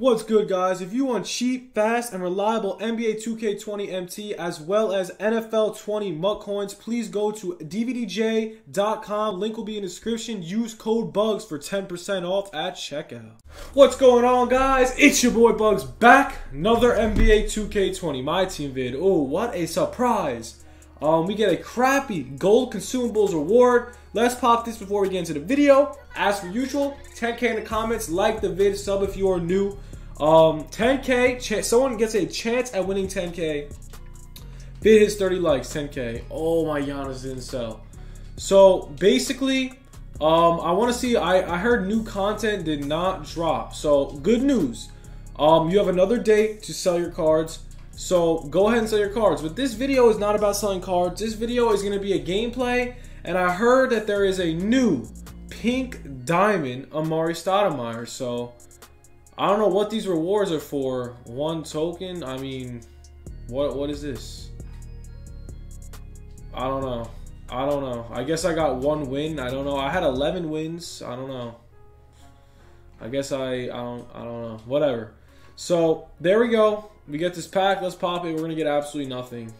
What's good, guys? If you want cheap, fast, and reliable NBA 2K20 MT as well as NFL 20 MUT coins, please go to DVDJ.com. Link will be in the description. Use code BUGZ for 10% off at checkout. What's going on, guys? It's your boy Bugz back. Another NBA 2K20 My Team vid. Oh, what a surprise! Um, we get a crappy gold consumables reward. Let's pop this before we get into the video. As per usual, 10k in the comments, like the vid, sub if you are new. Um, 10k, someone gets a chance at winning 10k. Vid hits 30 likes, 10k. Oh my Giannis didn't sell. So basically, um, I want to see. I, I heard new content did not drop. So good news. Um, you have another day to sell your cards. So go ahead and sell your cards. But this video is not about selling cards. This video is going to be a gameplay. And I heard that there is a new pink diamond Amar'e Stoudemire. So I don't know what these rewards are for. One token. I mean, what what is this? I don't know. I don't know. I guess I got one win. I don't know. I had 11 wins. I don't know. I guess I I don't I don't know. Whatever. So there we go. We get this pack. Let's pop it. We're gonna get absolutely nothing.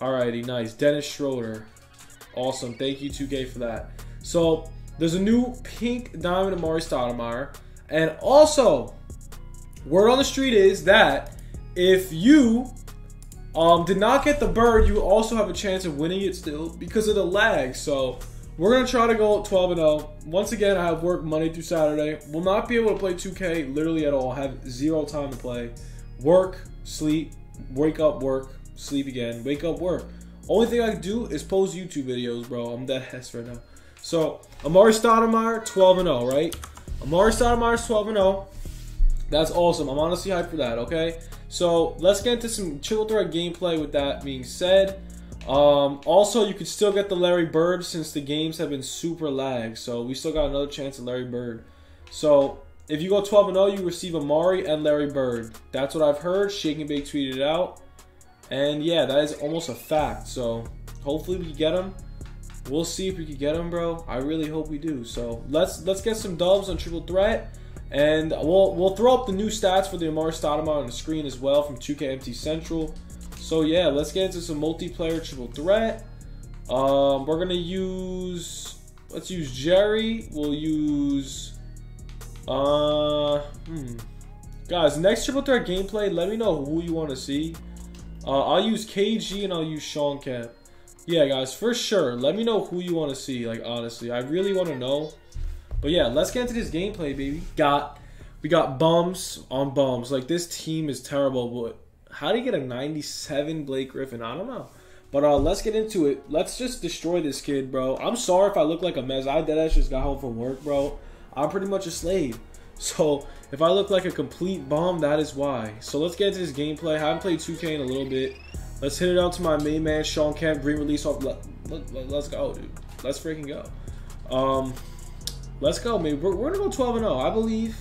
Alrighty, nice. Dennis Schroeder. Awesome. Thank you 2K for that. So there's a new pink diamond Amar'e Stoudemire. And also, word on the street is that if you um, did not get the bird, you also have a chance of winning it still because of the lag. So we're gonna try to go 12 and 0. Once again, I have work Monday through Saturday. Will not be able to play 2K literally at all. Have zero time to play. Work, sleep, wake up, work, sleep again, wake up, work. Only thing I can do is post YouTube videos, bro. I'm dead ass right now. So Amar'e Stoudemire, 12 and 0, right? Amar'e Stoudemire's 12 and 0. That's awesome. I'm honestly hyped for that, okay? So let's get into some triple threat gameplay with that being said. Um, also, you could still get the Larry Bird since the games have been super lag. So we still got another chance at Larry Bird. So if you go 12 and 0, you receive Amar'e and Larry Bird. That's what I've heard. Shake and Bake tweeted it out. And yeah, that is almost a fact. So hopefully we get them. We'll see if we can get him, bro. I really hope we do. So let's let's get some dubs on triple threat, and we'll we'll throw up the new stats for the Amar'e Stoudemire on the screen as well from 2KMT Central. So yeah, let's get into some multiplayer triple threat. Um, we're gonna use let's use Jerry. We'll use uh hmm. Guys, next triple threat gameplay, let me know who you want to see. Uh, I'll use KG and I'll use Shawn Kemp yeah, guys, for sure. Let me know who you want to see. Like honestly, I really want to know. But yeah, let's get into this gameplay, baby. Got we got bums on bums. Like this team is terrible. But how do you get a 97 Blake Griffin? I don't know. But uh, let's get into it. Let's just destroy this kid, bro. I'm sorry if I look like a mess. I deadass just got home from work, bro. I'm pretty much a slave. So if I look like a complete bomb, that is why. So let's get into this gameplay. I haven't played 2K in a little bit. Let's hit it out to my main man, Shawn Kemp. Green release off. Let, let, let, us go, dude. Let's freaking go. Um, let's go, man. We're, we're gonna go 12 and 0. I believe.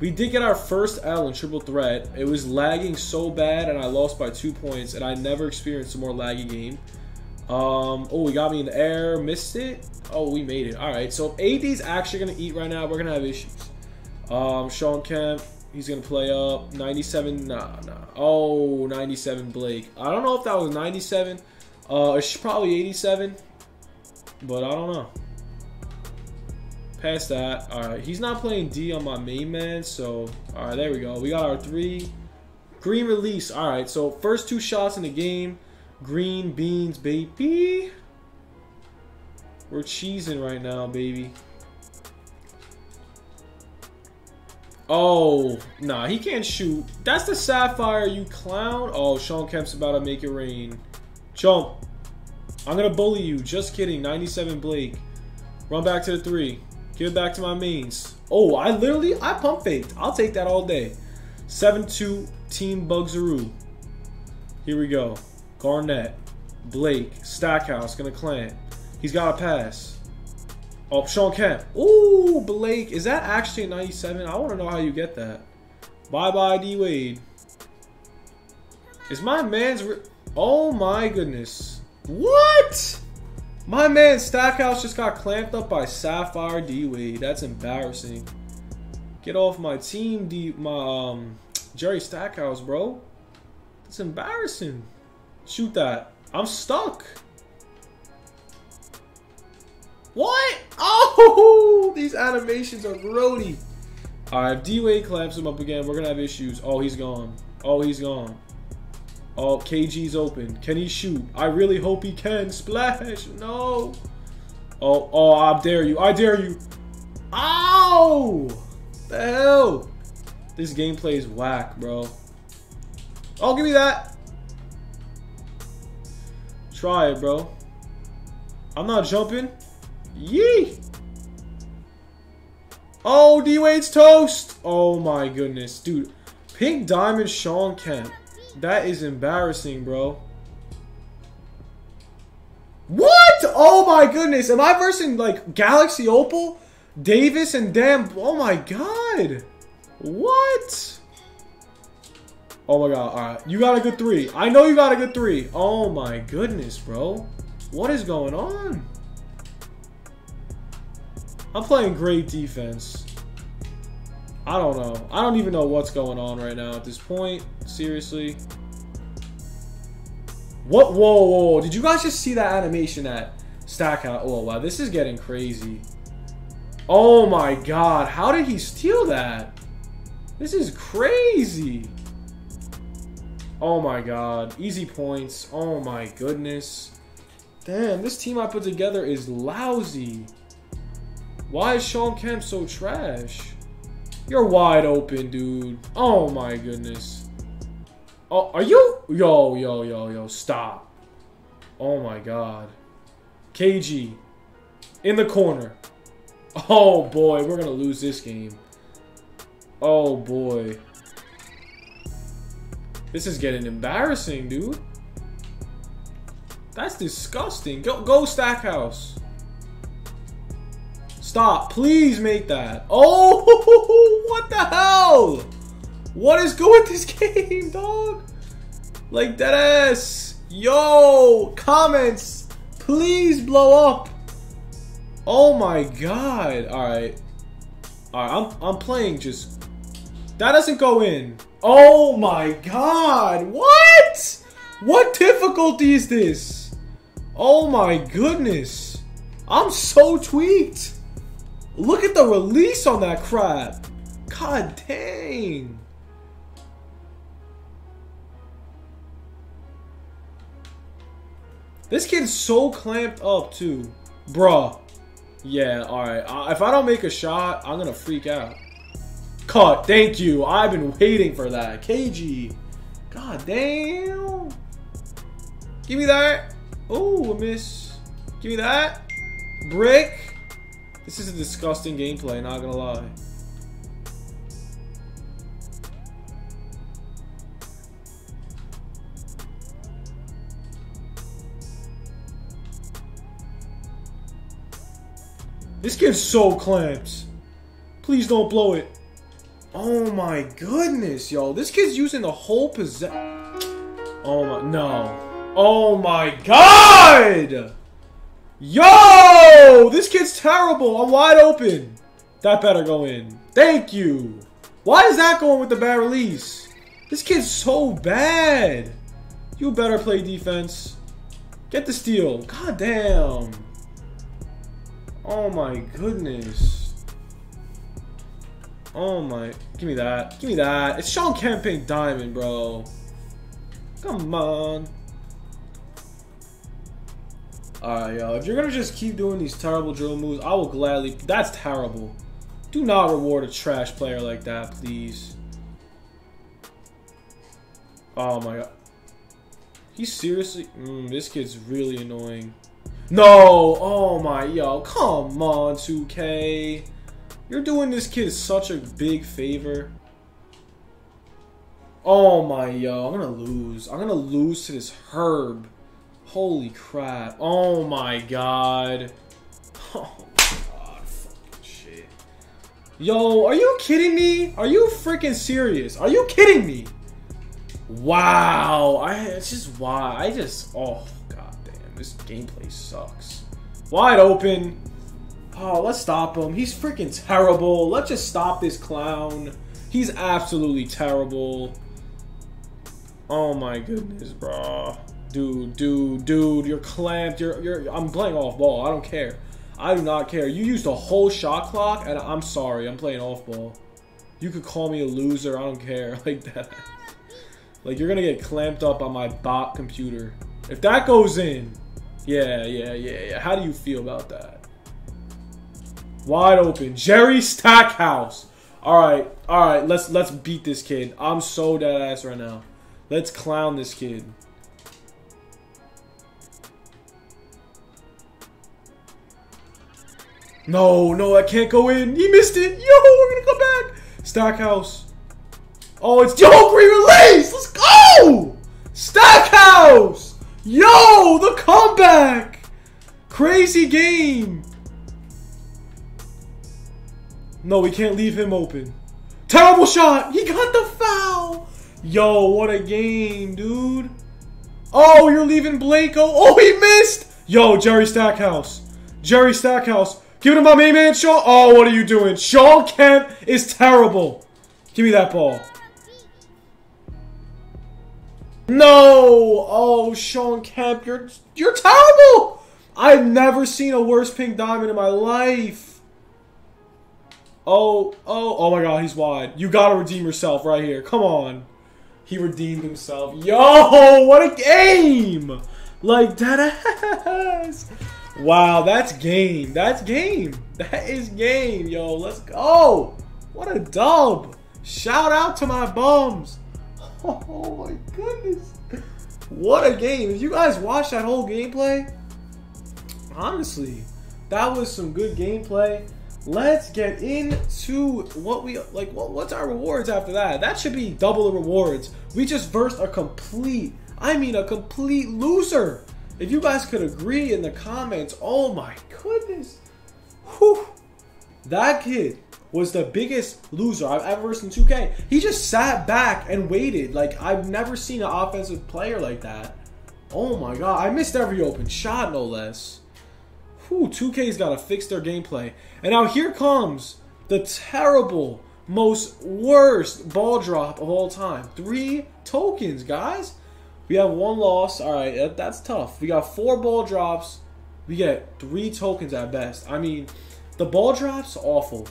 We did get our first L in triple threat. It was lagging so bad, and I lost by two points, and I never experienced a more laggy game. Um, oh, we got me in the air, missed it. Oh, we made it. All right, so if AD's actually gonna eat right now, we're gonna have issues. Um, Shawn Kemp, He's going to play up 97. Nah, nah. Oh, 97 Blake. I don't know if that was 97. Uh, it's probably 87. But I don't know. Past that. All right. He's not playing D on my main man. So, all right. There we go. We got our three. Green release. All right. So, first two shots in the game. Green beans, baby. We're cheesing right now, baby. Oh, nah, he can't shoot. That's the Sapphire, you clown. Oh, Shawn Kemp's about to make it rain. Jump. I'm going to bully you. Just kidding. 97 Blake. Run back to the three. Give it back to my mains. Oh, I literally, I pump faked. I'll take that all day. 7-2 Team Bugzaroo. Here we go. Garnett. Blake. Stackhouse. Going to clamp. He's got a pass. Oh, Shawn Kemp. Ooh, Blake. Is that actually a 97? I want to know how you get that. Bye-bye, D-Wade. Is my man's... oh, my goodness. What? My man Stackhouse just got clamped up by Sapphire D-Wade. That's embarrassing. Get off my team, D my um Jerry Stackhouse, bro. That's embarrassing. Shoot that. I'm stuck. What? Oh, these animations are grody. All right, if D-Wade clamps him up again, we're going to have issues. Oh, he's gone. Oh, he's gone. Oh, KG's open. Can he shoot? I really hope he can. Splash. No. Oh, oh, I dare you. I dare you. Ow! The hell? This gameplay is whack, bro. Oh, give me that. Try it, bro. I'm not jumping. Yee! Oh, D-Wade's toast! Oh my goodness. Dude, Pink Diamond Shawn Kemp. That is embarrassing, bro. What? Oh my goodness. Am I versing like Galaxy Opal? Davis and damn. Oh my god. What? Oh my god. Alright. You got a good three. I know you got a good three. Oh my goodness, bro. What is going on? I'm playing great defense. I don't know. I don't even know what's going on right now at this point. Seriously. What? Whoa, whoa. Did you guys just see that animation at Stackhouse? Oh, wow. This is getting crazy. Oh, my God. How did he steal that? This is crazy. Oh, my God. Easy points. Oh, my goodness. Damn, this team I put together is lousy. Why is Shawn Kemp so trash? You're wide open, dude. Oh my goodness. Oh, are you? Yo, yo, yo, yo, stop. Oh my god. KG. In the corner. Oh boy, we're gonna lose this game. Oh boy. This is getting embarrassing, dude. That's disgusting. Go, go Stackhouse. Stop. Please make that. Oh, what the hell? What is good with this game, dog? Like, that. Yo, comments. Please blow up. Oh my god. Alright. Alright, I'm, I'm playing just... That doesn't go in. Oh my god. What? What difficulty is this? Oh my goodness. I'm so tweaked. Look at the release on that crap. God dang. This kid's so clamped up too. Bruh. Yeah, alright. If I don't make a shot, I'm gonna freak out. Cut. Thank you. I've been waiting for that. KG. God damn. Give me that. Oh, a miss. Give me that. Brick. This is a disgusting gameplay, not gonna lie. This kid's so clamps. Please don't blow it. Oh my goodness, yo. This kid's using the whole possess. Oh my, no. Oh my god! Yo! This kid's terrible. I'm wide open. That better go in. Thank you. Why is that going with the bad release? This kid's so bad. You better play defense. Get the steal. God damn. Oh my goodness. Oh my. Give me that. Give me that. It's Shawn Kemp Pink Diamond, bro. Come on. Alright, yo. If you're gonna just keep doing these terrible drill moves, I will gladly... That's terrible. Do not reward a trash player like that, please. Oh my god. He's seriously... Mm, this kid's really annoying. No! Oh my, yo. Come on, 2K. You're doing this kid such a big favor. Oh my, yo. I'm gonna lose. I'm gonna lose to this Herb. Holy crap. Oh my god. Oh my god. Fucking shit. Yo, are you kidding me? Are you freaking serious? Are you kidding me? Wow. I it's just why. I just oh god damn. This gameplay sucks. Wide open. Oh, let's stop him. He's freaking terrible. Let's just stop this clown. He's absolutely terrible. Oh my goodness, bro. Dude, dude, dude, you're clamped. You're, you're. I'm playing off ball. I don't care. I do not care. You used a whole shot clock, and I'm sorry. I'm playing off ball. You could call me a loser. I don't care. Like that. Like you're gonna get clamped up on my bot computer. If that goes in, yeah, yeah, yeah, yeah. How do you feel about that? Wide open. Jerry Stackhouse. Alright, alright, let's let's beat this kid. I'm so dead ass right now. Let's clown this kid. No, no, I can't go in. He missed it. Yo, we're gonna come back. Stackhouse. Oh, it's Joe Green release. Let's go. Stackhouse. Yo, the comeback. Crazy game. No, we can't leave him open. Terrible shot. He got the foul. Yo, what a game, dude. Oh, you're leaving Blanco. Oh, he missed. Yo, Jerry Stackhouse. Jerry Stackhouse. Give it to my main man, Shawn. Oh, what are you doing? Shawn Kemp is terrible. Give me that ball. No! Oh, Shawn Kemp, you're you're terrible! I've never seen a worse pink diamond in my life. Oh, oh, oh my god, he's wide. You gotta redeem yourself right here. Come on. He redeemed himself. Yo, what a game! Like, dead ass. Wow, that's game. That's game. That is game, yo. Let's go. What a dub. Shout out to my bums. Oh my goodness. What a game. If you guys watched that whole gameplay, honestly, that was some good gameplay. Let's get into what we like. What, what's our rewards after that? That should be double the rewards. We just versed a complete, I mean, a complete loser. If you guys could agree in the comments, oh my goodness. Whew. That kid was the biggest loser I've ever seen 2K. He just sat back and waited. Like, I've never seen an offensive player like that. Oh my god. I missed every open shot, no less. Whew, 2K's got to fix their gameplay. And now here comes the terrible, most worst ball drop of all time. Three tokens, guys. We have one loss. All right, that's tough. We got four ball drops. We get three tokens at best. I mean, the ball drops awful.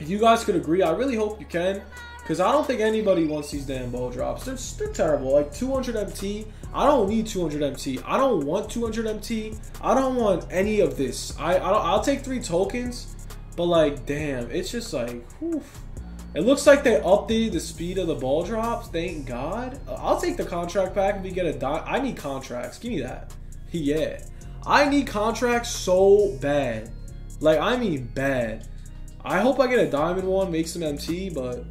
If you guys could agree, I really hope you can. Because I don't think anybody wants these damn ball drops. They're, they're terrible. Like 200 MT, I don't need 200 MT. I don't want 200 MT. I don't want any of this. I, I will take three tokens, but like, damn, it's just like, whew. It looks like they updated the speed of the ball drops. Thank God. Uh, I'll take the contract pack if we get a dime. I need contracts. Give me that. Yeah. I need contracts so bad. Like, I mean bad. I hope I get a diamond one, make some MT, but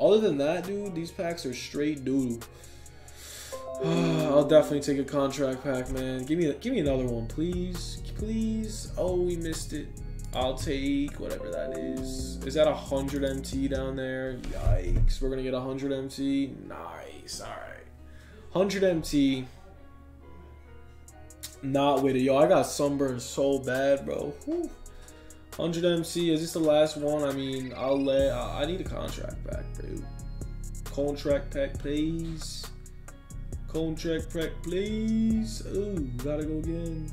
other than that, dude, these packs are straight doodle. I'll definitely take a contract pack, man. Give me give me another one, please. Please. Oh, we missed it. I'll take whatever that is. Is that 100 MT down there? Yikes. We're going to get 100 MT. Nice. All right. 100 MT. Not with it. Yo, I got sunburned so bad, bro. Whew. 100 MC. Is this the last one? I mean, I'll let. I need a contract back, dude. Contract pack, please. Contract pack, please. Ooh, gotta go again.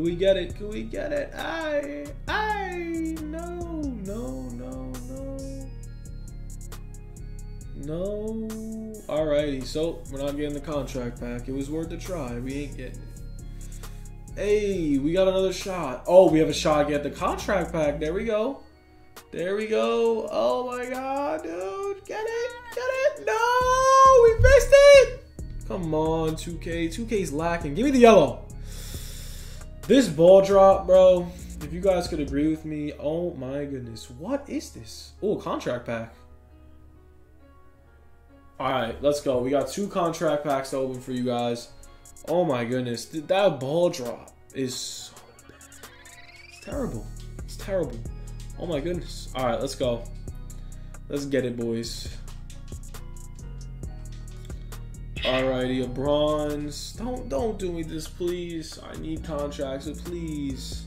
Can we get it? Can we get it? I, I, no, no, no, no. No. Alrighty, so we're not getting the contract back. It was worth a try. We ain't getting it. Hey, we got another shot. Oh, we have a shot get the contract pack. There we go. There we go. Oh my god, dude. Get it. Get it. No, we missed it. Come on, 2K. 2K's lacking. Give me the yellow. This ball drop, bro. If you guys could agree with me, oh my goodness. What is this? Oh, contract pack. All right, let's go. We got two contract packs to open for you guys. Oh my goodness, that ball drop is so bad. It's terrible. It's terrible. Oh my goodness. All right, let's go. Let's get it, boys. Alrighty, a bronze. Don't don't do me this, please. I need contracts, so please.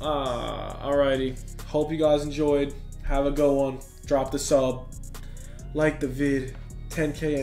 Uh, alrighty. Hope you guys enjoyed. Have a good one. Drop the sub. Like the vid. 10k